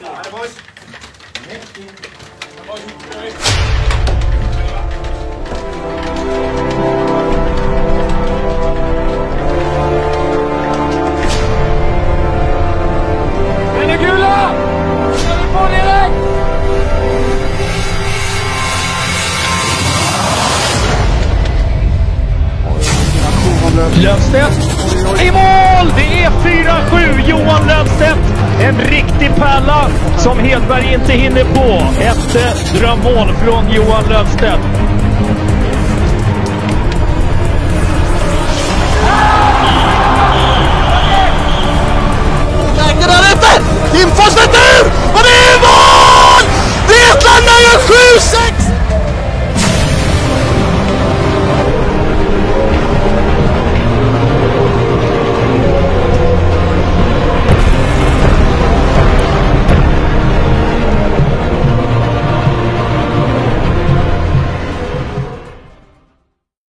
Allez, boys. Merci. Boys, Luistert En riktig pärla som Hedberg inte hinner på. Ett drömmål från Johan Löfstedt. Lägger därefter! Lindfors vetter! Och det är mål! Vetlanda gör 7-6!